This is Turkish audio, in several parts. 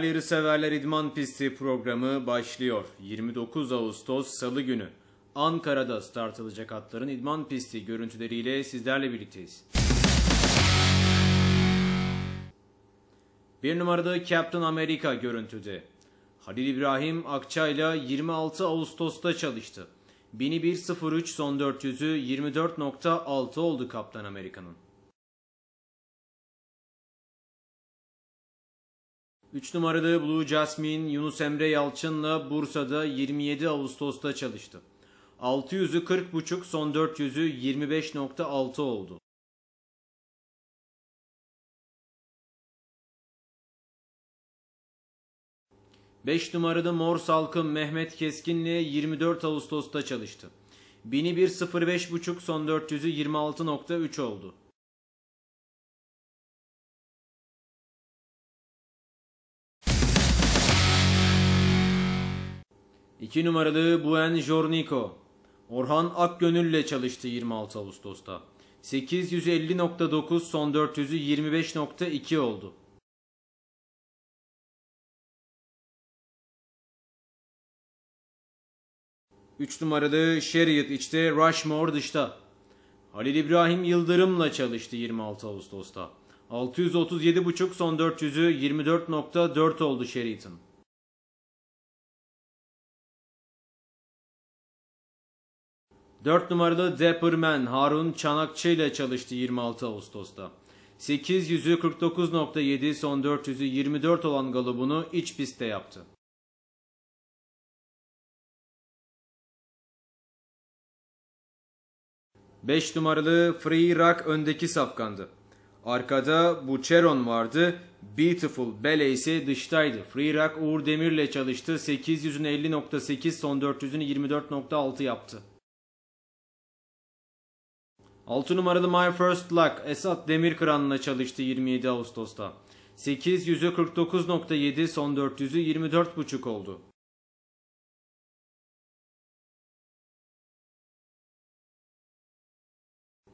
Değerli yarışseverler İdman Pisti programı başlıyor. 29 Ağustos Salı günü Ankara'da start alacak atların İdman Pisti görüntüleriyle sizlerle birlikteyiz. Bir numarada Captain America görüntüde. Halil İbrahim Akçay'la 26 Ağustos'ta çalıştı. 1001.03 son 400'ü 24.6 oldu Kaptan Amerika'nın. 3 numarada Blue Jasmine Yunus Emre Yalçın'la Bursa'da 27 Ağustos'ta çalıştı. 600'ü 40.5 son 400'ü 25.6 oldu. Beş numarada Mor Salkım Mehmet Keskin'le 24 Ağustos'ta çalıştı. 1001.05.5 son 400'ü 26.3 oldu. 2 numaralı Buen Jornico. Orhan Akgönül'le çalıştı 26 Ağustos'ta. 850.9 son 400'ü 25.2 oldu. Üç numaralı Sheriot içte Rushmore dışta. Halil İbrahim Yıldırım'la çalıştı 26 Ağustos'ta. 637.5 son 400'ü 24.4 oldu Sheriot'ın. 4 numaralı Dapperman Harun Çanakçı ile çalıştı 26 Ağustos'ta. 800'ü 49.7 son 400'ü 24 olan galibunu iç pistte yaptı. Beş numaralı Free Rock öndeki safkandı. Arkada Bucheron vardı. Beautiful Bele ise dıştaydı. Free Rock Uğur Demir'le çalıştı. 800'ün 50.8 son 400'ünü 24.6 yaptı. 6 numaralı My First Luck Esat Demirkıran'la çalıştı 27 Ağustos'ta. 8 yüzü 49.7 son 400'ü 24.5 oldu.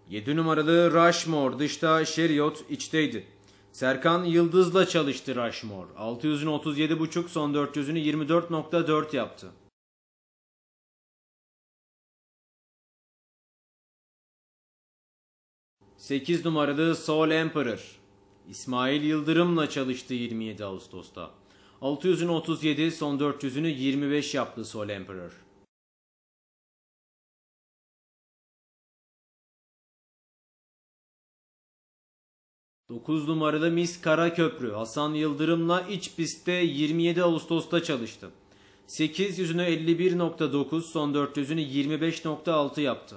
Yedi numaralı Rushmore dışta Sheriot içteydi. Serkan Yıldız'la çalıştı Rushmore. 600'ün 37.5 son 400'ünü 24.4 yaptı. 8 numaralı Soul Emperor. İsmail Yıldırım'la çalıştı 27 Ağustos'ta. 600'ün 37, son 400'ünü 25 yaptı Soul Emperor. Dokuz numaralı Miss Karaköprü Hasan Yıldırım'la iç pistte 27 Ağustos'ta çalıştı. 800'ünü 51.9 son 400'ünü 25.6 yaptı.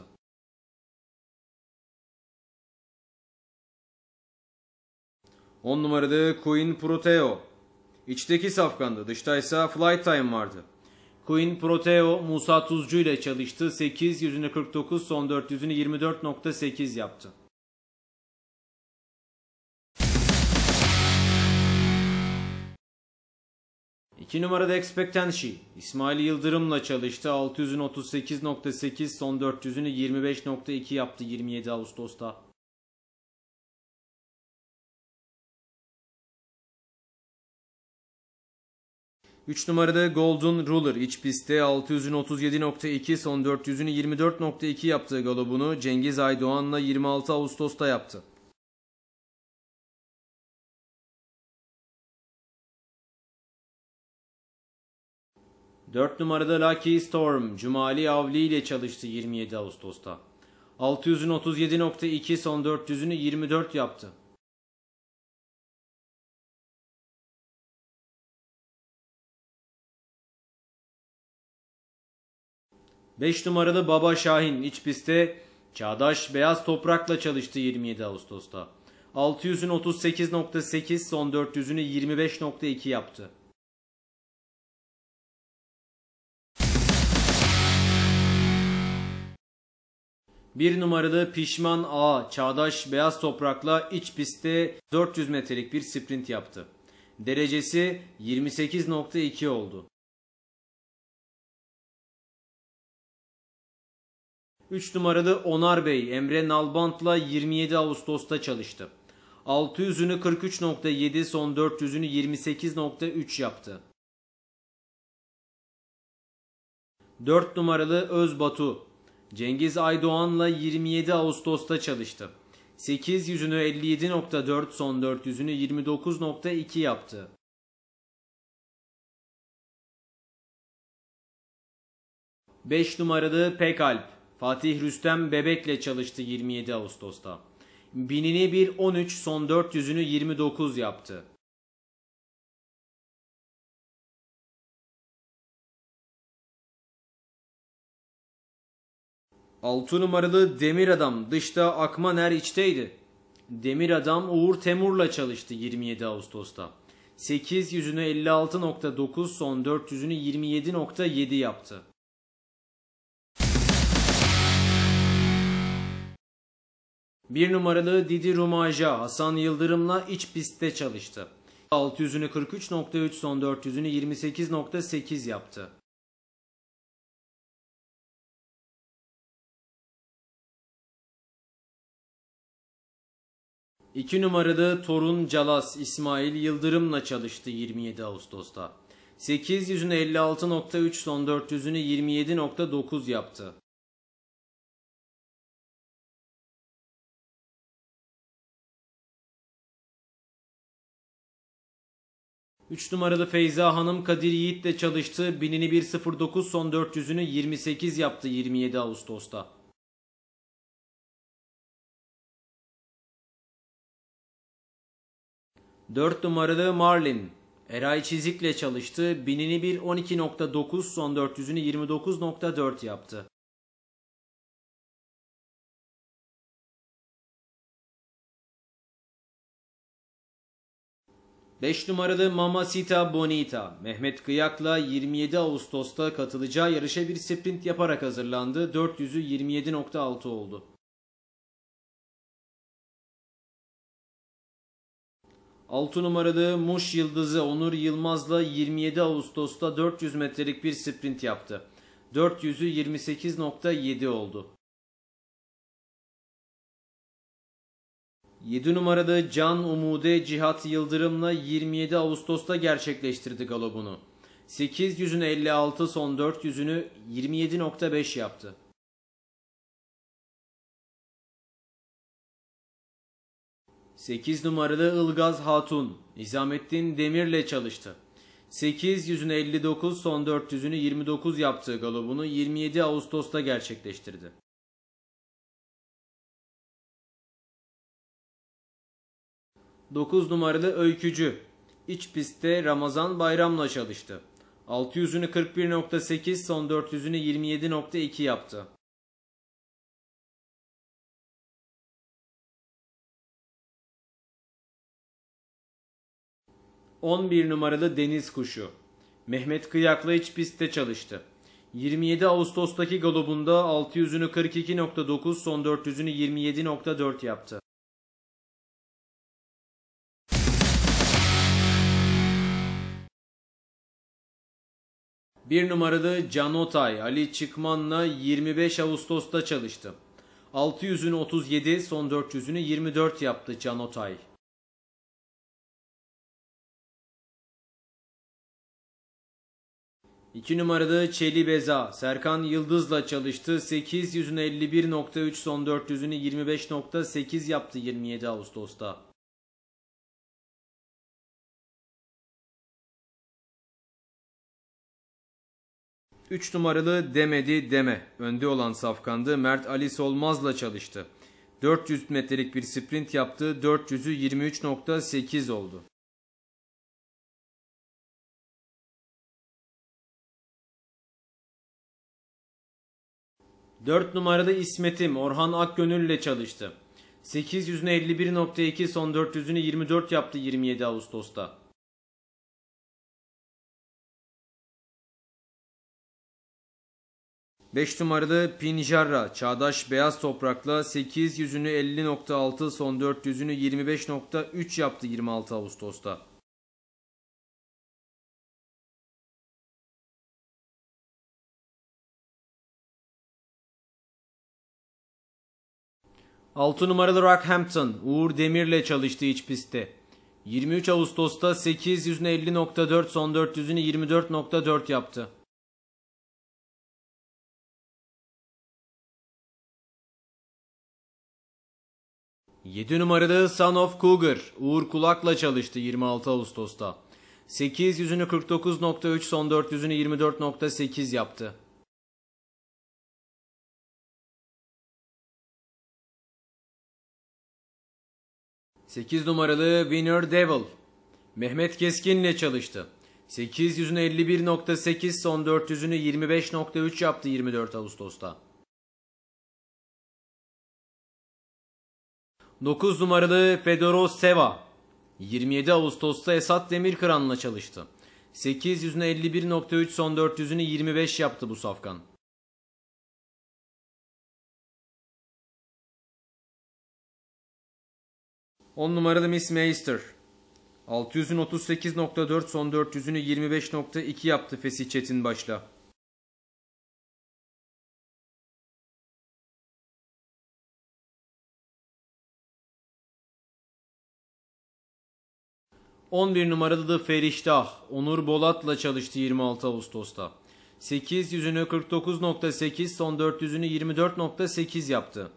10 numarada Queen Proteo. İçteki safkanda dıştaysa Flight Time vardı. Queen Proteo Musa Tuzcu ile çalıştı. 8 yüzünü 49 son 400'ünü 24.8 yaptı. İki numarada Expectancy. İsmail Yıldırım'la çalıştı. 600'ün 38.8 son 400'ünü 25.2 yaptı 27 Ağustos'ta. 3 numarada Golden Ruler iç pistte 600'ün 37.2 son 400'ünü 24.2 yaptığı galobunu Cengiz Aydoğan'la 26 Ağustos'ta yaptı. Dört numarada Lucky Storm, Cumali Avli ile çalıştı 27 Ağustos'ta. 600'ün 37.2 son 400'ünü 24 yaptı. 5 numaralı Baba Şahin iç pistte Çağdaş Beyaz Toprak'la çalıştı 27 Ağustos'ta. 600'ün 38.8 son 400'ünü 25.2 yaptı. Bir numaralı Pişman A Çağdaş Beyaz Toprak'la iç pistte 400 metrelik bir sprint yaptı. Derecesi 28.2 oldu. 3 numaralı Onar Bey Emre Nalbant'la 27 Ağustos'ta çalıştı. 600'ünü 43.7 son 400'ünü 28.3 yaptı. 4 numaralı Özbatu Cengiz Aydoğan'la 27 Ağustos'ta çalıştı. 8 yüzünü 57.4 son 400'ünü 29.2 yaptı. Beş numaralı Pekalp Fatih Rüstem Bebek'le çalıştı 27 Ağustos'ta. Binini bir 13 son 400'ünü 29 yaptı. Altı numaralı Demir Adam dışta Akmaner içteydi. Demir Adam Uğur Temur'la çalıştı 27 Ağustos'ta. 8 yüzünü 56.9 son 400'ünü 27.7 yaptı. Bir numaralı Didi Rumaja Hasan Yıldırım'la iç pistte çalıştı. 600'ünü 43.3 son 400'ünü 28.8 yaptı. İki numaralı Torun Calas İsmail Yıldırım'la çalıştı 27 Ağustos'ta. 8 yüzünü 56.3 son 400'ünü 27.9 yaptı. Üç numaralı Feyza Hanım Kadir Yiğit'le çalıştı. Binini 1.09 son 400'ünü 28 yaptı 27 Ağustos'ta. 4 numaralı Marlin. Eray Çizik'le çalıştı. Binini bir 12.9 son 400'ünü 29.4 yaptı. Beş numaralı Mamacita Bonita, Mehmet Kıyak'la 27 Ağustos'ta katılacağı yarışa bir sprint yaparak hazırlandı. 400'ü 27.6 oldu. 6 numaralı Muş Yıldızı Onur Yılmaz'la 27 Ağustos'ta 400 metrelik bir sprint yaptı. 400'ü 28.7 oldu. 7 numaralı Can Umude Cihat Yıldırım'la 27 Ağustos'ta gerçekleştirdi galobunu. 8 yüzünü 56 son 4 yüzünü 27.5 yaptı. 8 numaralı Ilgaz Hatun, Nizamettin Demir'le çalıştı. 8 yüzünü 59 son 400'ünü 29 yaptığı galobunu 27 Ağustos'ta gerçekleştirdi. Dokuz numaralı Öykücü, iç pistte Ramazan Bayram'la çalıştı. 600'ünü 41.8 son 400'ünü 27.2 yaptı. 11 numaralı Deniz Kuşu. Mehmet Kıyak'la iç pistte çalıştı. 27 Ağustos'taki galobunda 600'ünü 42.9 son 400'ünü 27.4 yaptı. Bir numaralı Can Otay Ali Çıkman'la 25 Ağustos'ta çalıştı. 600'ünü 37 son 400'ünü 24 yaptı Can Otay. 2 numaralı Çeli Beza Serkan Yıldız'la çalıştı. 8 yüzüne 51.3 son 400'ünü 25.8 yaptı 27 Ağustos'ta. Üç numaralı Demedi Deme. Önde olan safkandı Mert Ali Solmaz'la çalıştı. 400 metrelik bir sprint yaptı. 400'ü 23.8 oldu. 4 numaralı İsmet'im Orhan Akgönül ile çalıştı. 851.2 son 400'ünü 24 yaptı 27 Ağustos'ta. Beş numaralı Pinjarra Çağdaş Beyaz Toprak'la 8 yüzünü 50.6 son 400'ünü 25.3 yaptı 26 Ağustos'ta. 6 numaralı Rockhampton Uğur Demir'le çalıştı iç pistte. 23 Ağustos'ta 850.4 son 400'ünü 24.4 yaptı. Yedi numaralı Son of Cougar Uğur Kulak'la çalıştı 26 Ağustos'ta. 800'ünü 49.3 son 400'ünü 24.8 yaptı. 8 numaralı Winner Devil. Mehmet Keskin'le çalıştı. 800'ünü 51.8 son 400'ünü 25.3 yaptı 24 Ağustos'ta. 9 numaralı Fedoros Seva. 27 Ağustos'ta Esat Demirkıran'la çalıştı. 800'üne 51.3 son 400'ünü 25 yaptı bu safkan. 10 numaralı Miss Meister. 600'ün 38.4 son 400'ünü 25.2 yaptı Fesih Çetin başla. ...11 numaralı The Feriştah, Onur Bolat'la çalıştı 26 Ağustos'ta. 800'ünü 49.8, son 400'ünü 24.8 yaptı.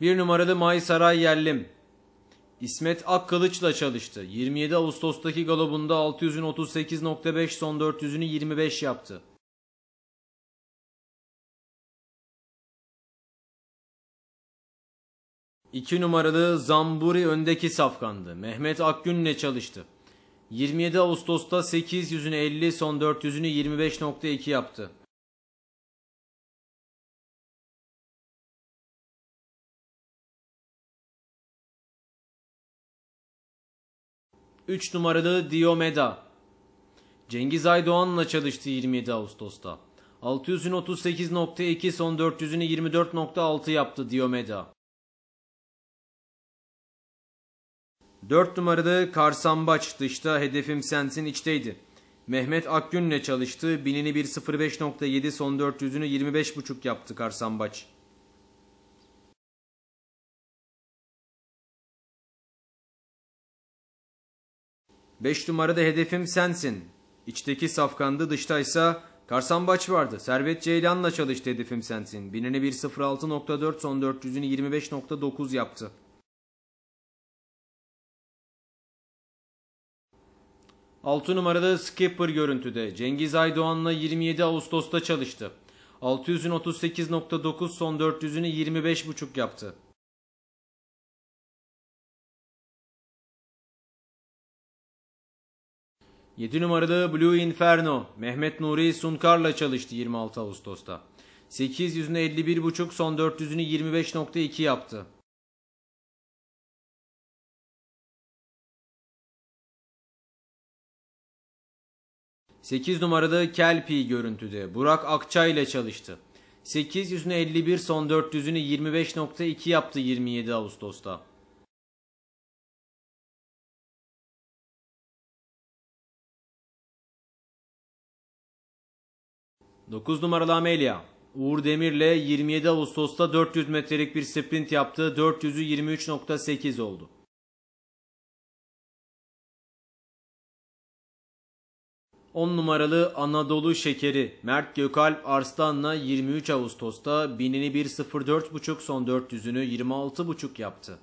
Bir numaralı Maysaray Yerlim. İsmet Akkılıç'la çalıştı. 27 Ağustos'taki galobunda 600'ün 38.5 son 400'ünü 25 yaptı. İki numaralı Zamburi öndeki safkandı. Mehmet Akgün'le çalıştı. 27 Ağustos'ta 800'ünü 50 son 400'ünü 25.2 yaptı. 3 numaralı Diomeda. Cengiz Aydoğan'la çalıştı 27 Ağustos'ta. 600'ün 38.2 son 400'ünü 24.6 yaptı Diomeda. 4 numaralı Karsambaç dışta hedefim sensin içteydi. Mehmet Akgün'le çalıştı. Binini 1.05.7 son 400'ünü 25.5 yaptı Karsambaç. 5 numarada hedefim sensin. İçteki safkandı dıştaysa Karsambaç vardı. Servet Ceylan'la çalıştı hedefim sensin. Binini 1.06.4 son 400'ünü 25.9 yaptı. Altı numarada Skipper görüntüde. Cengiz Aydoğan'la 27 Ağustos'ta çalıştı. 600'ün 38.9 son 400'ünü 25.5 yaptı. 7 numaralı Blue Inferno Mehmet Nuri Sunkar'la çalıştı 26 Ağustos'ta. 800'üne 51.5 son 400'ünü 25.2 yaptı. Sekiz numaralı Kelpi görüntüde Burak Akça ile çalıştı. 800'üne 51 son 400'ünü 25.2 yaptı 27 Ağustos'ta. 9 numaralı Amelia. Uğur Demir'le 27 Ağustos'ta 400 metrelik bir sprint yaptı. 400'ü 23.8 oldu. On numaralı Anadolu Şekeri Mert Gökalp Arslan'la 23 Ağustos'ta binini 1.04.5 son 400'ünü 26.5 yaptı.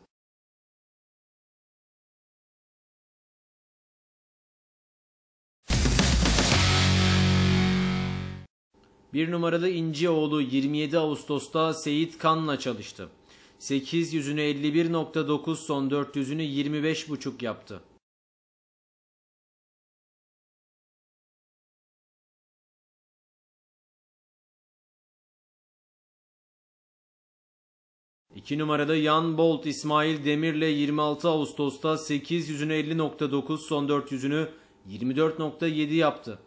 1 numaralı İncioğlu 27 Ağustos'ta Seyit Kan'la çalıştı. 800'ünü 51.9 son 400'ünü 25.5 yaptı. İki numarada Yan Bolt İsmail Demir'le 26 Ağustos'ta 800'ünü 50.9 son 400'ünü 24.7 yaptı.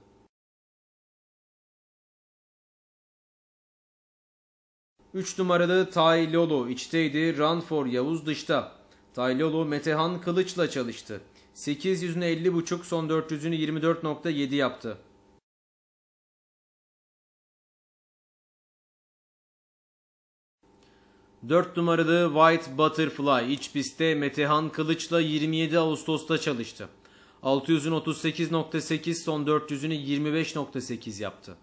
3 numaralı Taylolo içteydi. Run for Yavuz dışta. Taylolo Metehan Kılıç'la çalıştı. 800'ünü 50.5 son 400'ünü 24.7 yaptı. 4 numaralı White Butterfly iç pistte Metehan Kılıç'la 27 Ağustos'ta çalıştı. 600'ün 38.8 son 400'ünü 25.8 yaptı.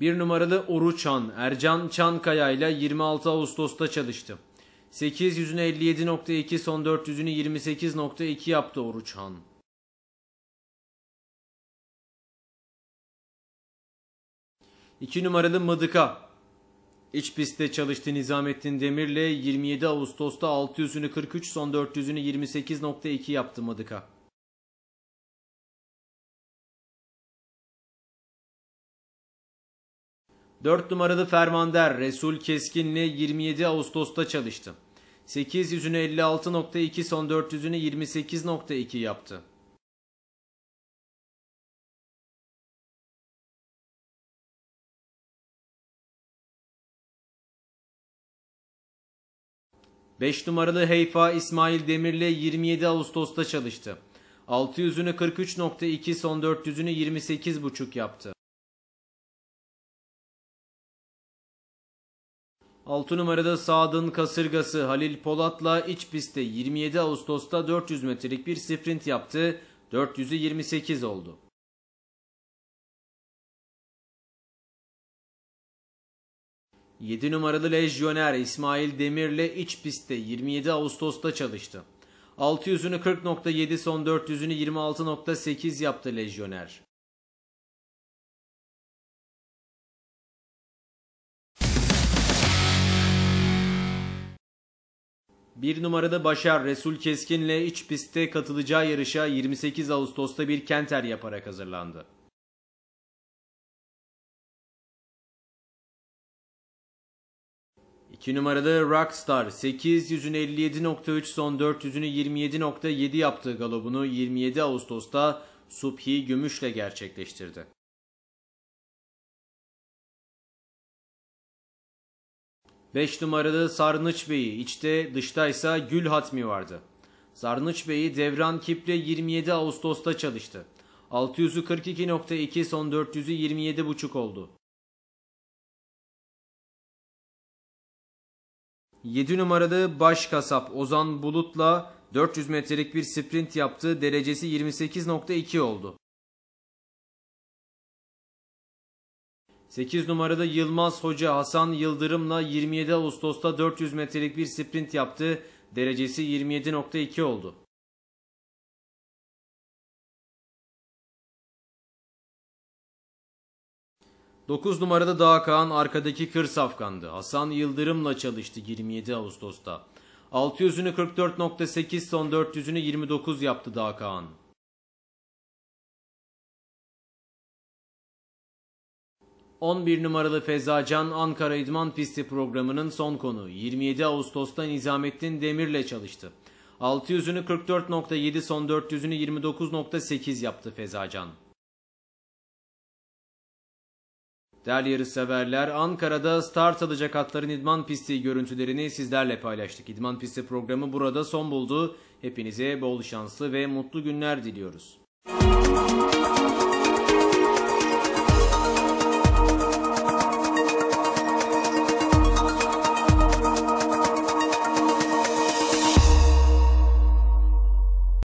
Bir numaralı Oruçhan Ercan Çankaya ile 26 Ağustos'ta çalıştı. 800'üne 57.2 son 400'ünü 28.2 yaptı Oruçhan. 2 numaralı Mıdıka. İç pistte çalıştı Nizamettin Demir'le 27 Ağustos'ta 600'ünü 43 son 400'ünü 28.2 yaptı Mıdıka. Dört numaralı Fermander Resul Keskin'le 27 Ağustos'ta çalıştı. 800'ünü 56.2 son 400'ünü 28.2 yaptı. 5 numaralı Heyfa İsmail Demir'le 27 Ağustos'ta çalıştı. 600'ünü 43.2 son 400'ünü 28.5 yaptı. 6 numarada Sadın Kasırgası Halil Polat'la iç pistte 27 Ağustos'ta 400 metrelik bir sprint yaptı. 400'ü 28 oldu. 7 numaralı lejyoner İsmail Demir'le iç pistte 27 Ağustos'ta çalıştı. 600'ünü 40.7 son 400'ünü 26.8 yaptı lejyoner. Bir numarada Başar Resul Keskin'le iç pistte katılacağı yarışa 28 Ağustos'ta bir kenter yaparak hazırlandı. 2 numarada Rockstar 857.3 son 400'ünü 27.7 yaptığı galobunu 27 Ağustos'ta Subhi Gümüş'le gerçekleştirdi. Beş numaralı Sarnıç Bey'i içte dıştaysa Gül Hatmi vardı. Sarnıç Bey'i Devran Kip'le 27 Ağustos'ta çalıştı. 600'ü 42.2 son 400'ü 27.5 oldu. 7 numaralı baş kasap Ozan Bulut'la 400 metrelik bir sprint yaptı. Derecesi 28.2 oldu. 8 numarada Yılmaz Hoca Hasan Yıldırım'la 27 Ağustos'ta 400 metrelik bir sprint yaptı. Derecesi 27.2 oldu. 9 numarada Dağ Kaan arkadaki kır safkandı. Hasan Yıldırım'la çalıştı 27 Ağustos'ta. 600'ünü 44.8 son 400'ünü 29 yaptı Dağ Kaan. ...11 numaralı Fezacan Ankara İdman Pisti programının son konu 27 Ağustos'ta Nizamettin Demir'le çalıştı. 600'ünü 44.7 son 400'ünü 29.8 yaptı Fezacan. Değerli yarışseverler, Ankara'da start alacak atların idman pisti görüntülerini sizlerle paylaştık. İdman pisti programı burada son buldu. Hepinize bol şanslı ve mutlu günler diliyoruz.